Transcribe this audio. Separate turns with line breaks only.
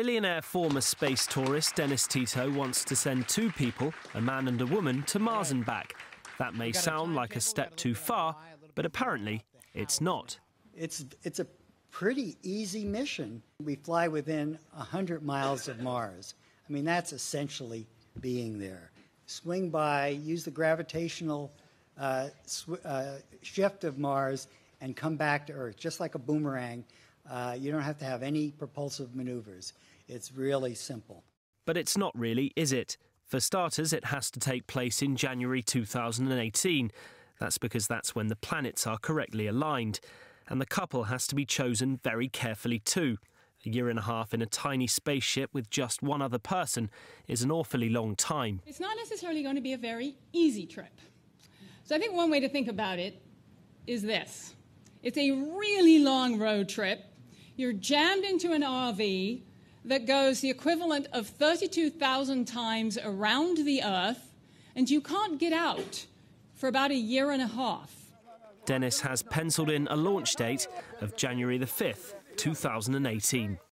Billionaire former space tourist Dennis Tito wants to send two people, a man and a woman, to Mars and back. That may sound like a step too far, but apparently it's not.
It's, it's a pretty easy mission. We fly within 100 miles of Mars. I mean, that's essentially being there. Swing by, use the gravitational uh, sw- uh, shift of Mars, and come back to Earth, just like a boomerang. Uh, you don't have to have any propulsive maneuvers. It's really simple.
But it's not really, is it? For starters, it has to take place in January 2018. That's because that's when the planets are correctly aligned. And the couple has to be chosen very carefully too. A year and a half in a tiny spaceship with just one other person is an awfully long time.
It's not necessarily going to be a very easy trip. So I think one way to think about it is this it's a really long road trip. You're jammed into an RV that goes the equivalent of 32,000 times around the Earth, and you can't get out for about a year and a half.
Dennis has penciled in a launch date of January the 5th, 2018.